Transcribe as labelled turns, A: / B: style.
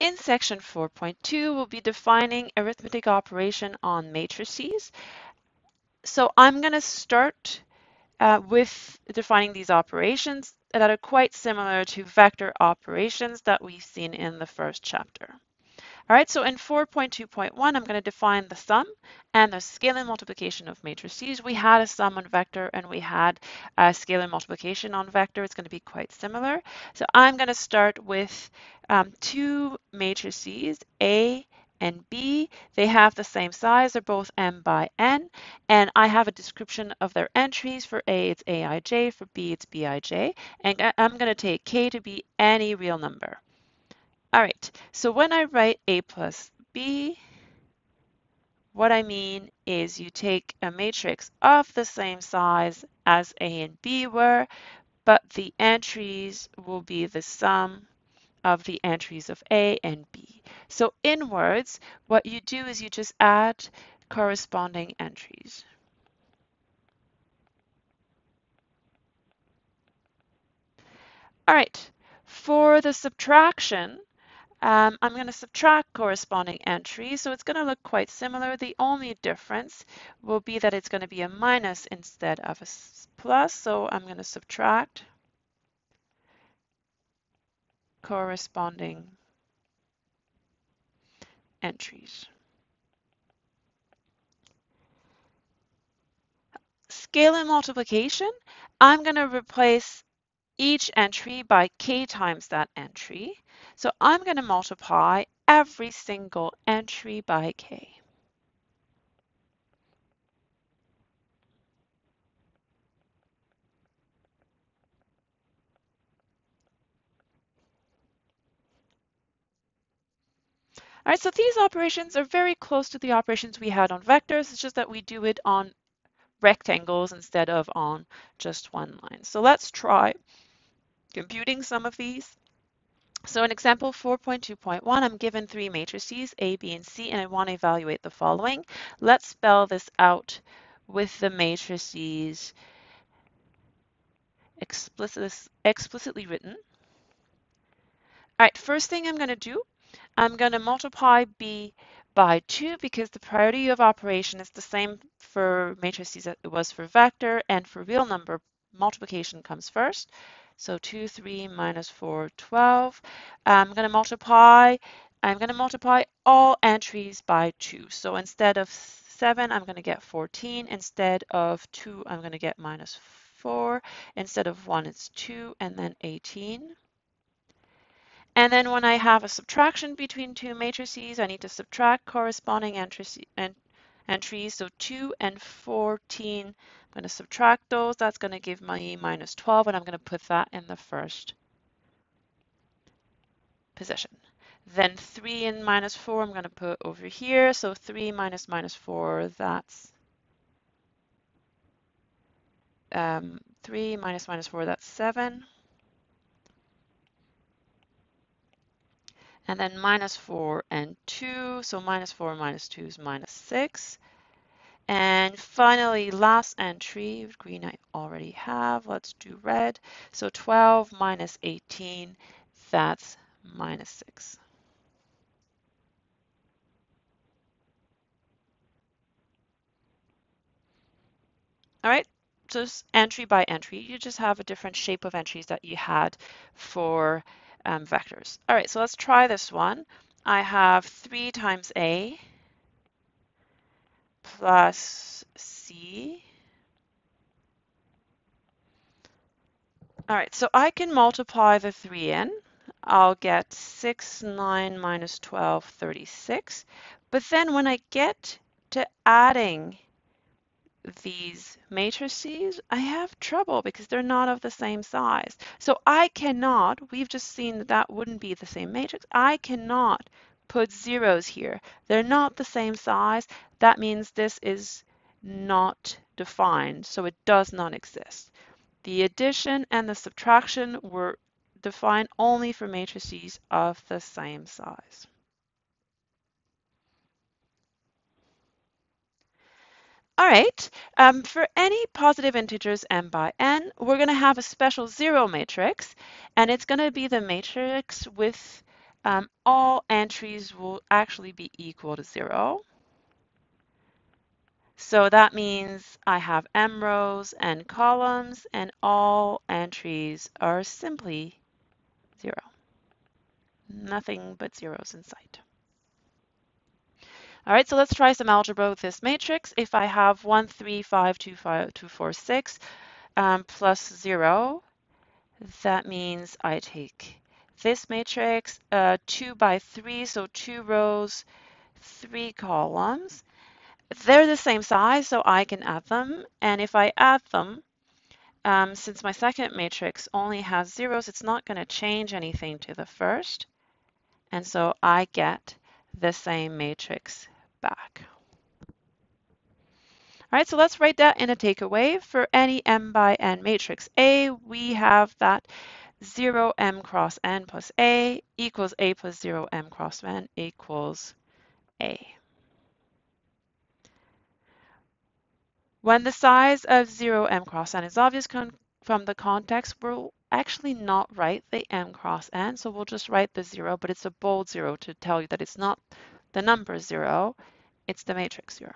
A: in section 4.2, we'll be defining arithmetic operation on matrices. So I'm going to start uh, with defining these operations that are quite similar to vector operations that we've seen in the first chapter. All right, so in 4.2.1, I'm going to define the sum and the scalar multiplication of matrices. We had a sum on vector and we had a scalar multiplication on vector. It's going to be quite similar. So I'm going to start with um, two matrices, A and B. They have the same size. They're both m by n. And I have a description of their entries. For A, it's Aij. For B, it's Bij. And I'm going to take k to be any real number. All right, so when I write a plus b, what I mean is you take a matrix of the same size as a and b were, but the entries will be the sum of the entries of a and b. So in words, what you do is you just add corresponding entries. All right, for the subtraction, um, I'm going to subtract corresponding entries, so it's going to look quite similar. The only difference will be that it's going to be a minus instead of a plus, so I'm going to subtract corresponding entries. Scalar multiplication, I'm going to replace each entry by k times that entry. So I'm going to multiply every single entry by k. All right, so these operations are very close to the operations we had on vectors. It's just that we do it on rectangles instead of on just one line. So let's try computing some of these. So in example 4.2.1, I'm given three matrices, A, B, and C, and I want to evaluate the following. Let's spell this out with the matrices explicit, explicitly written. All right, first thing I'm going to do, I'm going to multiply B by 2 because the priority of operation is the same for matrices as it was for vector, and for real number, multiplication comes first. So 2, 3 minus 4, 12. I'm going to multiply, I'm going to multiply all entries by 2. So instead of 7, I'm going to get 14. Instead of 2, I'm going to get minus 4. Instead of 1, it's 2, and then 18. And then when I have a subtraction between two matrices, I need to subtract corresponding entries. Entries. So 2 and 14 I'm going to subtract those. That's going to give me minus 12, and I'm going to put that in the first position. Then 3 and minus 4 I'm going to put over here. So 3 minus minus 4, that's um, 3 minus minus 4, that's 7. And then minus 4 and 2. So minus 4 minus 2 is minus 6. And finally, last entry, green I already have. Let's do red. So 12 minus 18, that's minus 6. All right, so entry by entry, you just have a different shape of entries that you had for um, vectors. All right, so let's try this one. I have 3 times A plus C. All right, so I can multiply the 3 in. I'll get 6, 9 minus 12, 36. But then when I get to adding these matrices, I have trouble because they're not of the same size. So I cannot, we've just seen that that wouldn't be the same matrix. I cannot put zeros here. They're not the same size. That means this is not defined, so it does not exist. The addition and the subtraction were defined only for matrices of the same size. All right, um, for any positive integers m by n, we're going to have a special zero matrix, and it's going to be the matrix with um, all entries will actually be equal to zero. So that means I have m rows and columns and all entries are simply zero. Nothing but zeros in sight. All right, so let's try some algebra with this matrix. If I have 1, 3, 5, 2, 5, 2 4, 6 um, plus 0, that means I take this matrix, uh, 2 by 3, so 2 rows, 3 columns. They're the same size, so I can add them. And if I add them, um, since my second matrix only has zeros, it's not going to change anything to the first. And so I get the same matrix back. All right, so let's write that in a takeaway. For any m by n matrix A, we have that 0 m cross n plus A equals A plus 0 m cross n equals A. When the size of 0 m cross n is obvious from the context, we'll actually not write the m cross n, so we'll just write the 0, but it's a bold 0 to tell you that it's not the number 0, it's the matrix 0.